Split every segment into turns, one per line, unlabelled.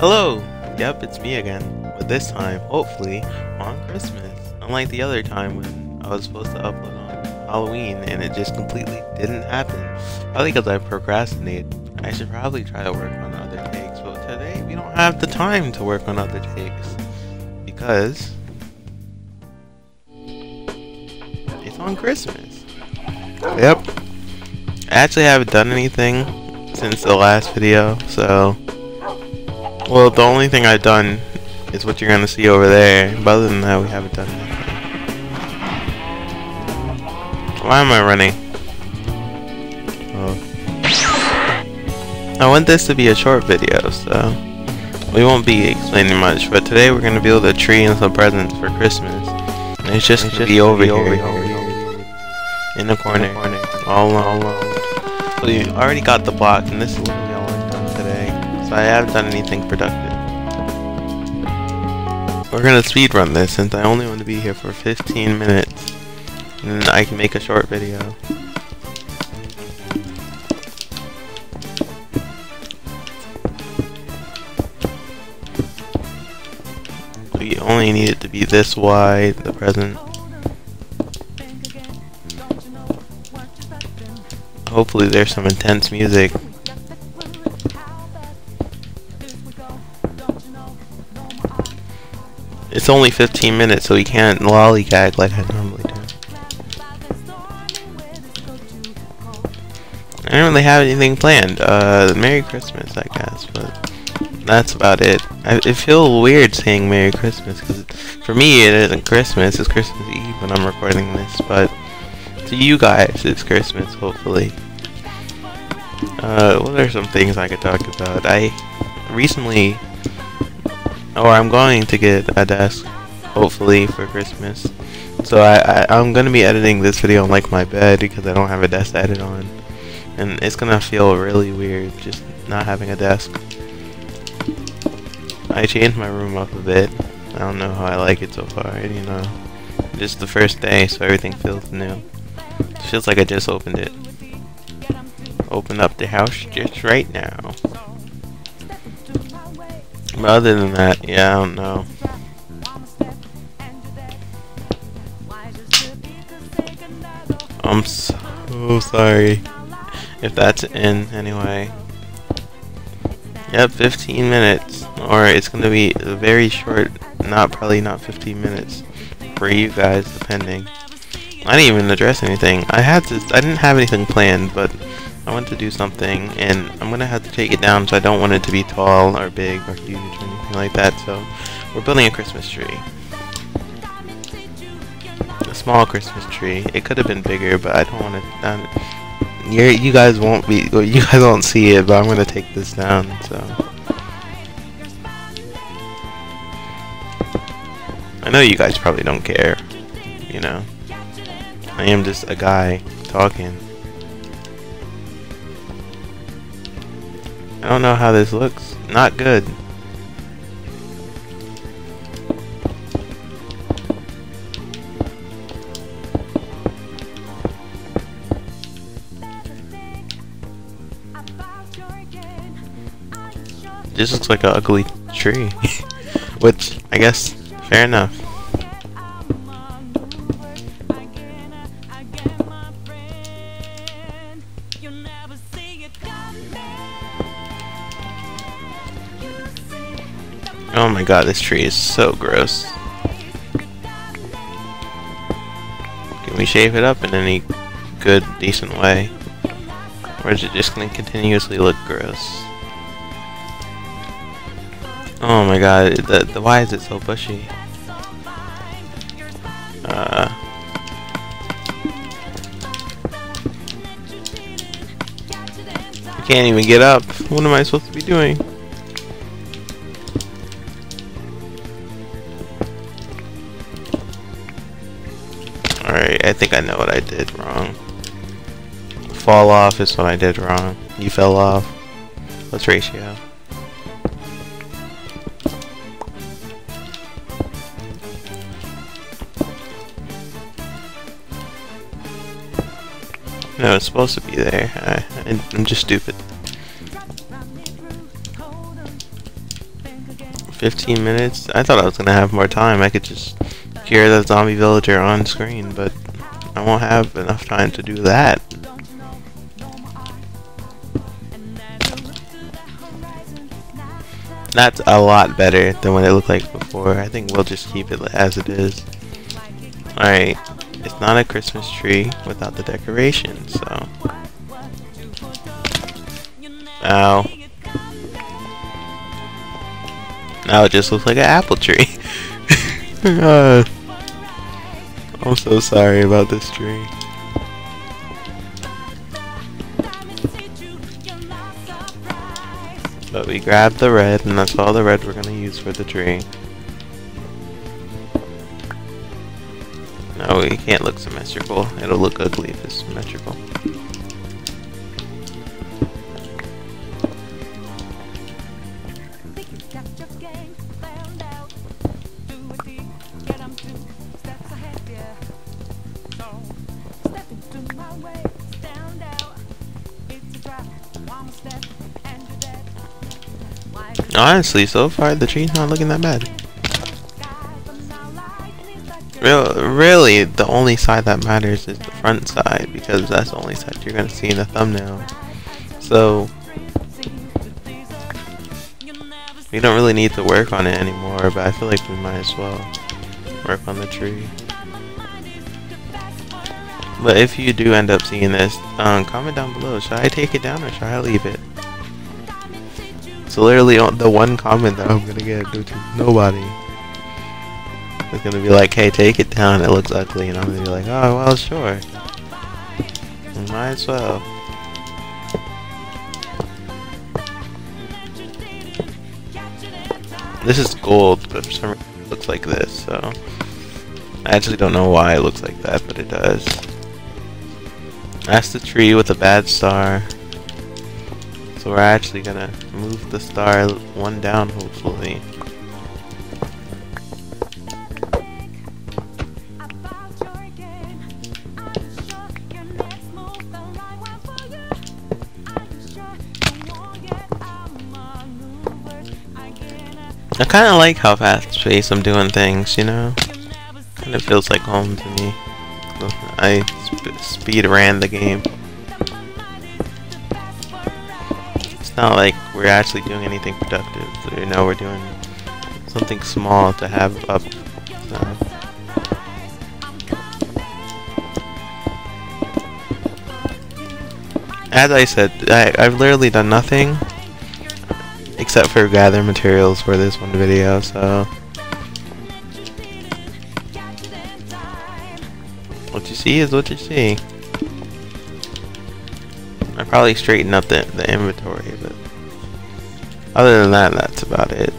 Hello! Yep, it's me again. But this time, hopefully, on Christmas. Unlike the other time when I was supposed to upload on Halloween and it just completely didn't happen. Probably because I procrastinated. I should probably try to work on other takes, but today we don't have the time to work on other takes. Because it's on Christmas. Yep. I actually haven't done anything since the last video, so well, the only thing I've done is what you're gonna see over there. But other than that, we haven't done anything. Why am I running? Oh. I want this to be a short video, so we won't be explaining much. But today we're gonna build a tree and some presents for Christmas. And it's just it's just be over, be over here, over here, in the corner, in the corner. All alone. So you already got the block, and this is I haven't done anything productive. We're gonna speed run this since I only want to be here for 15 minutes. And I can make a short video. We only need it to be this wide, the present. Hopefully there's some intense music only 15 minutes, so we can't lollygag like I normally do. I don't really have anything planned. Uh, Merry Christmas, I guess, but that's about it. I, it feels weird saying Merry Christmas, because for me it isn't Christmas, it's Christmas Eve when I'm recording this, but to you guys it's Christmas, hopefully. Uh, what are some things I could talk about? I recently or I'm going to get a desk, hopefully, for Christmas. So I, I, am to be editing this video on like my bed because I don't have a desk to edit on. And it's to feel really weird just not having a desk. I changed my room up a bit. I don't know how I like it so far, you know. Just the first day, so everything feels new. It feels like I just opened it. Open up the house just right now. Other than that, yeah, I don't know. I'm so sorry if that's in anyway. Yep, 15 minutes. Or it's going to be a very short, not probably not 15 minutes for you guys, depending. I didn't even address anything. I had to, I didn't have anything planned, but I want to do something, and I'm going to have to take it down, so I don't want it to be tall or big or huge or anything like that, so we're building a Christmas tree. A small Christmas tree. It could have been bigger, but I don't want to... Um, you guys won't be... You guys won't see it, but I'm going to take this down, so... I know you guys probably don't care, you know. I am just a guy talking. I don't know how this looks. Not good. This looks like an ugly tree. Which, I guess, fair enough. My god, this tree is so gross. Can we shave it up in any good, decent way? Or is it just going to continuously look gross? Oh my god, the, the, why is it so bushy? Uh... I can't even get up. What am I supposed to be doing? Think I know what I did wrong. Fall off is what I did wrong. You fell off. What's ratio? No, it's supposed to be there. I, I'm just stupid. 15 minutes? I thought I was gonna have more time. I could just cure the zombie villager on screen, but I won't have enough time to do that. That's a lot better than what it looked like before. I think we'll just keep it as it is. Alright, it's not a Christmas tree without the decoration, so... Ow. Now it just looks like an apple tree. uh, I'm so sorry about this tree. But we grabbed the red, and that's all the red we're gonna use for the tree. No, it can't look symmetrical. It'll look ugly if it's symmetrical. Honestly, so far the tree's not looking that bad. Real, really, the only side that matters is the front side because that's the only side you're gonna see in the thumbnail. So we don't really need to work on it anymore, but I feel like we might as well work on the tree. But if you do end up seeing this, um, comment down below. Should I take it down or should I leave it? It's literally the one comment that I'm gonna get, which is nobody. It's gonna be like, hey, take it down, it looks ugly, and I'm gonna be like, oh, well, sure. Might as well. This is gold, but for some reason it looks like this, so... I actually don't know why it looks like that, but it does. That's the tree with a bad star. So we're actually gonna move the star one down, hopefully. I kind of like how fast paced I'm doing things, you know? Kind of feels like home to me. I sp speed ran the game. It's not like we're actually doing anything productive. You know, we're doing something small to have up. As I said, I, I've literally done nothing except for gather materials for this one video, so... What you see is what you see. I probably straighten up the, the inventory, but other than that, that's about it.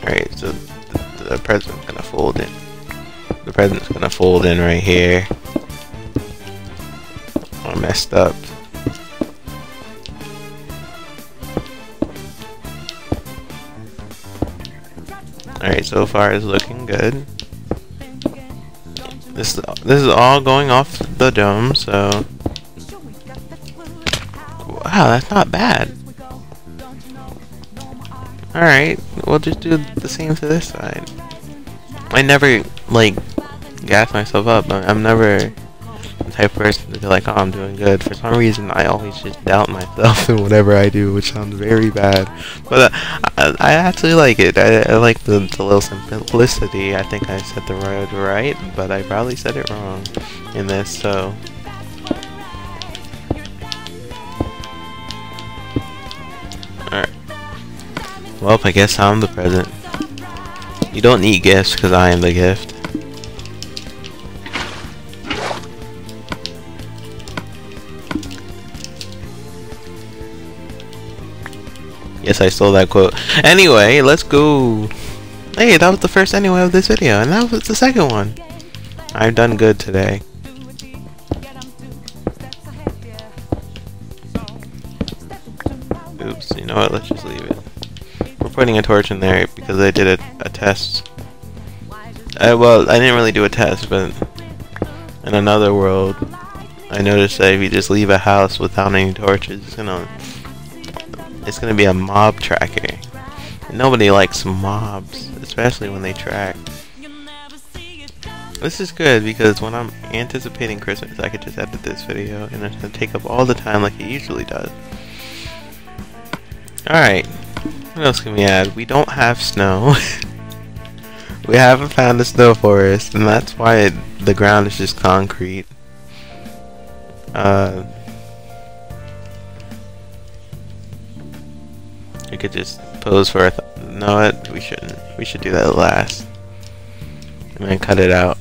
Alright, so the, the present's gonna fold in. The present's gonna fold in right here. I messed up. Alright, so far it's looking good. This this is all going off the dome, so Wow, that's not bad. Alright, we'll just do the same to this side. I never like gas myself up. I'm never type of person to be like, oh, I'm doing good. For some reason, I always just doubt myself in whatever I do, which sounds very bad. But uh, I, actually like it. I, I like the, the, little simplicity. I think I said the word right, but I probably said it wrong in this, so... Alright. Well, I guess I'm the present. You don't need gifts because I am the gift. Yes, I stole that quote. Anyway, let's go. Hey, that was the first anyway of this video, and that was the second one. I've done good today. Oops, you know what, let's just leave it. We're putting a torch in there because I did a, a test. Uh, well, I didn't really do a test, but in another world, I noticed that if you just leave a house without any torches, it's gonna it's gonna be a mob tracker. Nobody likes mobs, especially when they track. This is good because when I'm anticipating Christmas, I could just edit this video and it's gonna take up all the time like it usually does. Alright, what else can we add? We don't have snow. we haven't found a snow forest, and that's why it, the ground is just concrete. Uh, could just pose for a. No, it, we shouldn't. We should do that last. And then cut it out.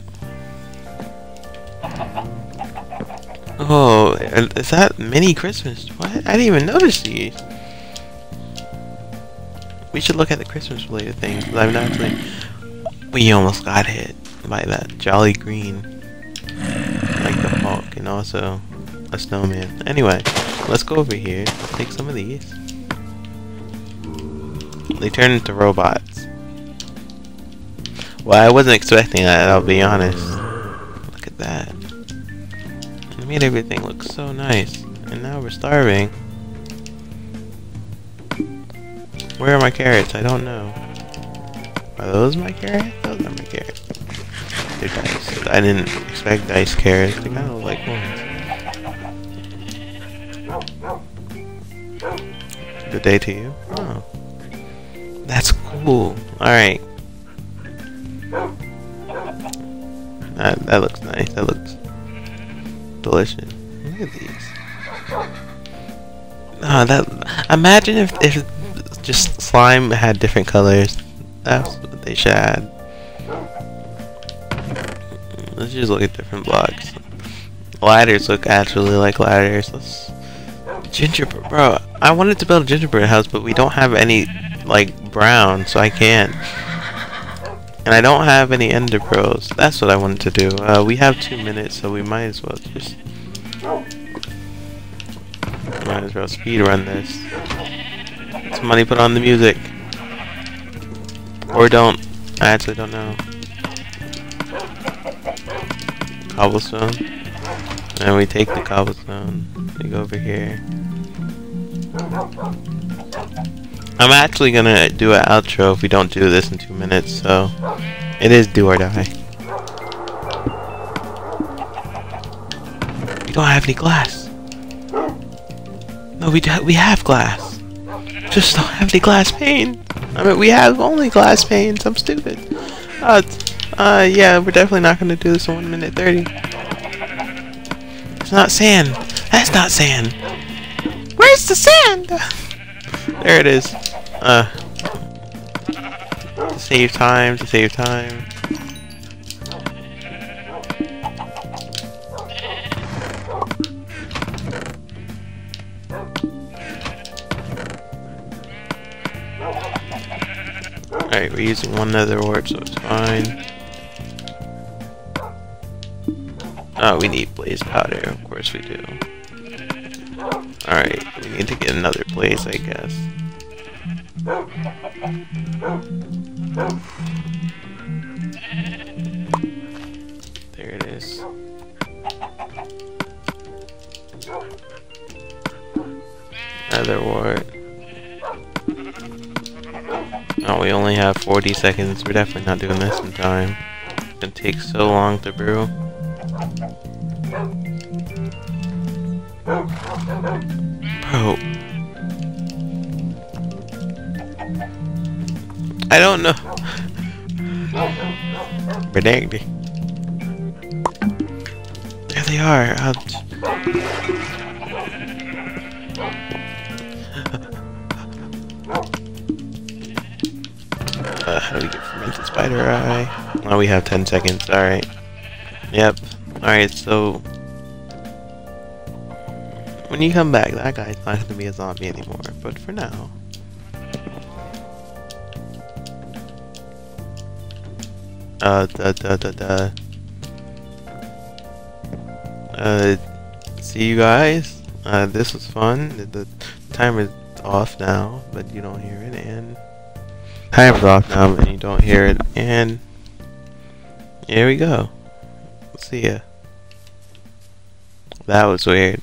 Oh, is that mini Christmas? What? I didn't even notice these. We should look at the Christmas related things. I've actually. We almost got hit by that Jolly Green. Like the Hulk, and also a snowman. Anyway, let's go over here. Take some of these. They turn into robots. Well, I wasn't expecting that, I'll be honest. Look at that. It made everything look so nice. And now we're starving. Where are my carrots? I don't know. Are those my carrots? Those are my carrots. They're dice. I didn't expect dice carrots. They kind of look like ones. Good day to you. Oh. That's cool. Alright. That, that looks nice. That looks delicious. Look at these. Oh, that. Imagine if, if just slime had different colors. That's what they should add. Let's just look at different blocks. Ladders look actually like ladders. Let's gingerbread, bro. I wanted to build a gingerbread house, but we don't have any like brown, so I can't. And I don't have any ender pearls. That's what I wanted to do. Uh, we have two minutes, so we might as well just might as well speed run this. Somebody put on the music. Or don't. I actually don't know. Cobblestone. And we take the cobblestone. We go over here. I'm actually gonna do an outro if we don't do this in two minutes, so it is do or die. We don't have any glass. No, we we have glass. Just don't have any glass pane. I mean, we have only glass panes. I'm stupid. Uh, uh, yeah, we're definitely not gonna do this in 1 minute 30. It's not sand. That's not sand. Where's the sand? There it is. Uh, to save time, to save time. Alright, we're using one nether wart, so it's fine. Oh, we need blaze powder. Of course we do. Alright, we need to get another blaze, I guess. There it is. Nether wart. Oh, we only have 40 seconds. We're definitely not doing this in time. It's gonna take so long to brew. I don't know. Benigni. There they are. Uh, how do we get from fermented spider eye? Oh, we have 10 seconds. Alright. Yep. Alright, so... When you come back, that guy's not going to be a zombie anymore. But for now... Uh, da da da da. Uh, see you guys. Uh, this was fun. The, the timer is off now, but you don't hear it, and timer's off now, and you don't hear it, and here we go. See ya. That was weird.